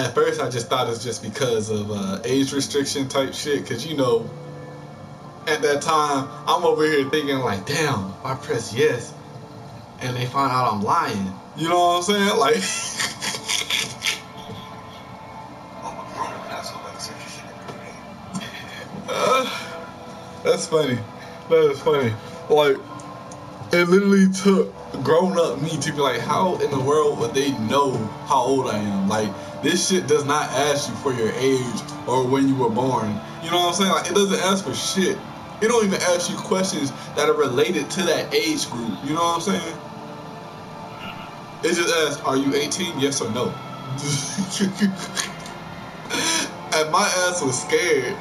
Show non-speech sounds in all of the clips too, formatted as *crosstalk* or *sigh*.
at first I just thought it's just because of uh, age restriction type shit. Cause you know, at that time I'm over here thinking like, damn, if I press yes, and they find out I'm lying. You know what I'm saying? Like. *laughs* uh, *laughs* that's funny. That is funny. Like, it literally took grown up me to be like, how in the world would they know how old I am? Like, this shit does not ask you for your age or when you were born. You know what I'm saying? Like, it doesn't ask for shit. It don't even ask you questions that are related to that age group. You know what I'm saying? It just asks, are you 18? Yes or no? *laughs* and my ass was scared.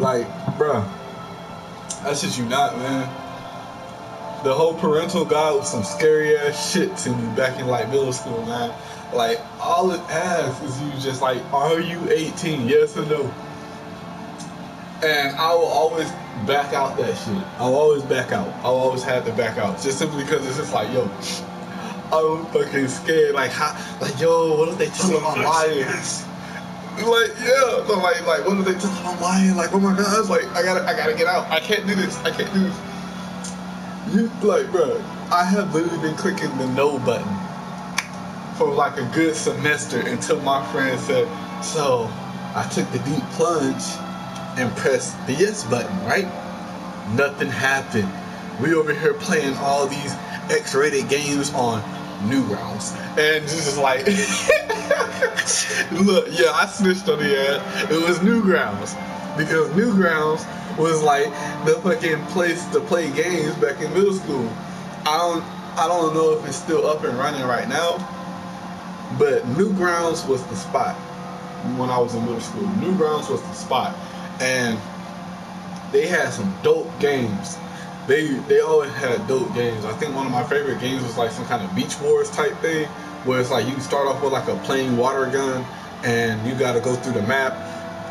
Like, bruh, that's just you not, man. The whole parental guide was some scary ass shit to me back in like middle school, man. Like, all it asks is you just like, are you 18? Yes or no? And I will always back out that shit. I'll always back out. I'll always have to back out. Just simply because it's just like, yo, I'm fucking scared. Like, how, like, yo, what if they tell me I'm lying? Like, yeah, but like, like, what if they tell me I'm lying? Like, oh my god, it's like, I gotta, I gotta get out. I can't do this. I can't do this. You, like, bro, I have literally been clicking the no button for like a good semester until my friend said, so I took the deep plunge and pressed the yes button, right? Nothing happened. We over here playing all these X-rated games on New Newgrounds, and just like, *laughs* *laughs* look, yeah, I snitched on the ad. It was Newgrounds because Newgrounds was like the fucking place to play games back in middle school. I don't, I don't know if it's still up and running right now, but Newgrounds was the spot when I was in middle school. Newgrounds was the spot, and they had some dope games. They they always had dope games. I think one of my favorite games was like some kind of Beach Wars type thing, where it's like you start off with like a plain water gun, and you got to go through the map,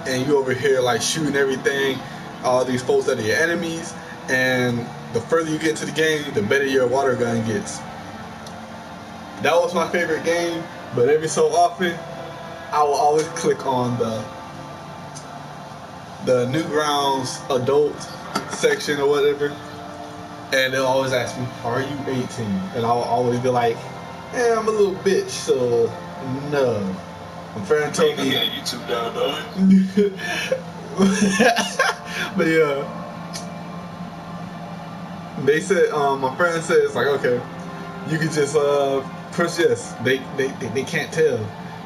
and you over here like shooting everything, all these folks that are your enemies, and the further you get into the game, the better your water gun gets. That was my favorite game, but every so often, I will always click on the the Newgrounds adult section or whatever, and they'll always ask me, "Are you 18?" And I'll always be like, "Eh, I'm a little bitch, so no." My friend told me. Yeah, YouTube down, dog. *laughs* but yeah, they said um, my friend said it's like okay, you can just uh, press yes. They, they they they can't tell,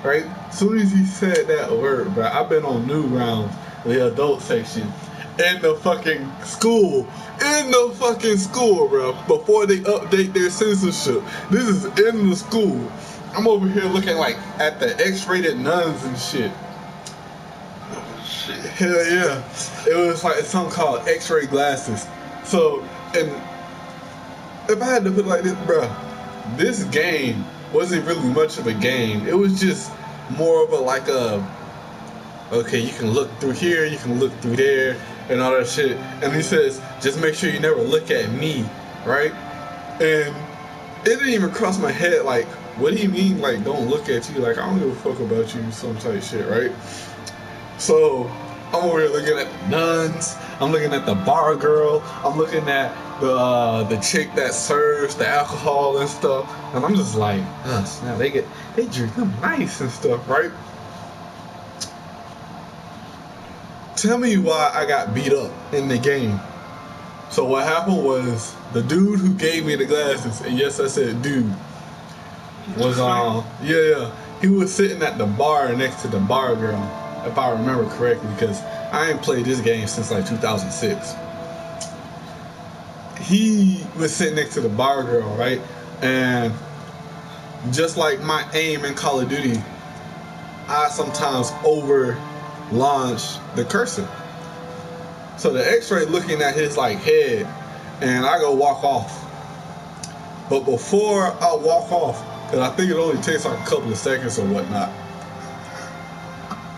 right? Soon as he said that word, bro, I've been on Newgrounds, the adult section, in the fucking school, in the fucking school, bro. Before they update their censorship, this is in the school. I'm over here looking like at the X-rated nuns and shit. Shit. Hell yeah. It was like something called X-ray glasses. So, and if I had to put it like this, bro, this game wasn't really much of a game. It was just more of a like a okay, you can look through here, you can look through there, and all that shit. And he says, just make sure you never look at me, right? And it didn't even cross my head like, what do you mean like don't look at you? Like I don't give a fuck about you, some type shit, right? So I'm over here looking at nuns. I'm looking at the bar girl. I'm looking at the uh, the chick that serves the alcohol and stuff. And I'm just like, us. Now they get they drink them nice and stuff, right? Tell me why I got beat up in the game. So what happened was the dude who gave me the glasses, and yes I said dude, was um yeah yeah he was sitting at the bar next to the bar girl, if I remember correctly, because I ain't played this game since like 2006. He was sitting next to the bar girl, right? And just like my aim in Call of Duty, I sometimes over launch the cursor. So the X-ray looking at his like head, and I go walk off. But before I walk off, because I think it only takes like a couple of seconds or whatnot,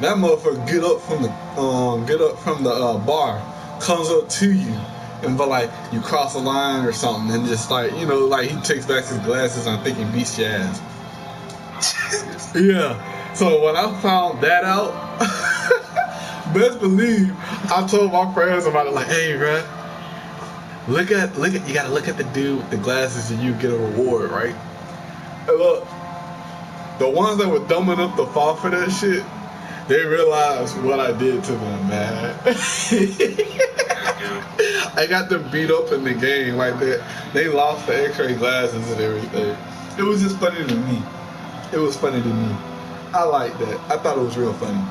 that motherfucker get up from the um, get up from the uh, bar, comes up to you, and but like you cross a line or something, and just like you know, like he takes back his glasses. I'm thinking beats your ass. *laughs* Yeah. So when I found that out, *laughs* best believe I told my friends about it. Like, hey, bro, look at look at you gotta look at the dude with the glasses, and you get a reward, right? And look, the ones that were dumb enough to fall for that shit, they realized what I did to them, man. *laughs* I got them beat up in the game. Like they, they lost the X-ray glasses and everything. It was just funny to me. It was funny to me. I like that. I thought it was real funny.